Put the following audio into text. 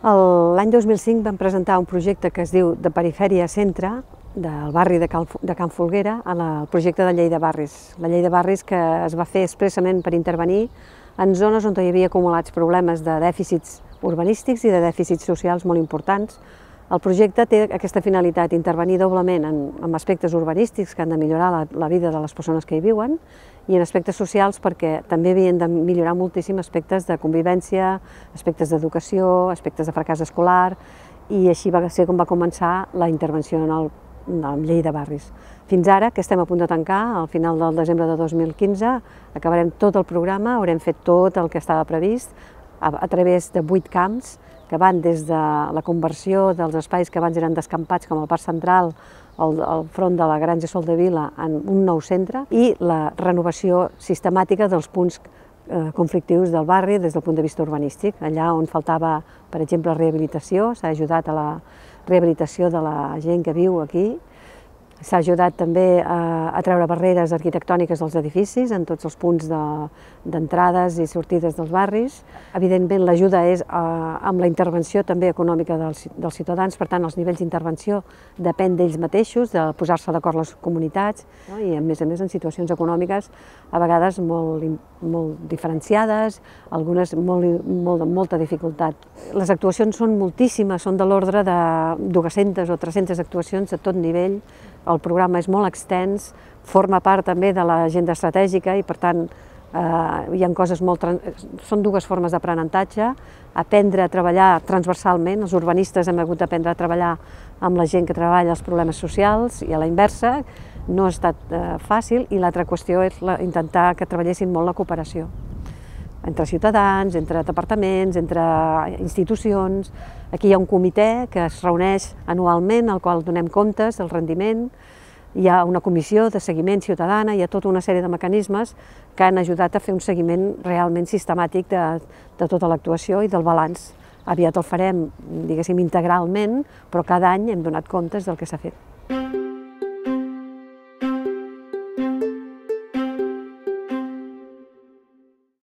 L'any 2005 vam presentar un projecte que es diu de Perifèria Centre, del barri de, Cal, de Can Folguera, al projecte de llei de barris. La llei de barris que es va fer expressament per intervenir en zones on hi havia acumulats problemes de dèficits urbanístics i de dèficits socials molt importants. El projecte té aquesta finalitat, intervenir doblement en, en aspectes urbanístics que han de millorar la, la vida de les persones que hi viuen i en aspectes socials perquè també havien de millorar moltíssim aspectes de convivència, aspectes d'educació, aspectes de fracàs escolar i així va ser com va començar la intervenció en el amb llei de barris. Fins ara, que estem a punt de tancar, al final del desembre de 2015, acabarem tot el programa, haurem fet tot el que estava previst, a, a través de vuit camps, que van des de la conversió dels espais que abans eren descampats, com el Parc Central, al, al front de la Granja Sol de Vila, en un nou centre, i la renovació sistemàtica dels punts eh, conflictius del barri des del punt de vista urbanístic. Allà on faltava, per exemple, rehabilitació, s'ha ajudat a la rehabilitació de la gent que viu aquí, S'ha ajudat també a, a treure barreres arquitectòniques dels edificis en tots els punts d'entrades de, i sortides dels barris. Evidentment, l'ajuda és a, eh, amb la intervenció també econòmica dels, dels ciutadans, per tant, els nivells d'intervenció depèn d'ells mateixos, de posar-se d'acord les comunitats, no? i a més a més en situacions econòmiques a vegades molt, molt diferenciades, algunes molt, molt, molta dificultat. Les actuacions són moltíssimes, són de l'ordre de 200 o 300 actuacions a tot nivell, el programa és molt extens, forma part també de l'agenda estratègica i per tant eh, hi ha coses molt... Són dues formes d'aprenentatge, aprendre a treballar transversalment, els urbanistes hem hagut d'aprendre a treballar amb la gent que treballa els problemes socials i a la inversa, no ha estat eh, fàcil i l'altra qüestió és la, intentar que treballessin molt la cooperació entre ciutadans, entre departaments, entre institucions. Aquí hi ha un comitè que es reuneix anualment, al qual donem comptes del rendiment, hi ha una comissió de seguiment ciutadana, hi ha tota una sèrie de mecanismes que han ajudat a fer un seguiment realment sistemàtic de, de tota l'actuació i del balanç. Aviat el farem, diguéssim, integralment, però cada any hem donat comptes del que s'ha fet.